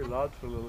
very loud for little.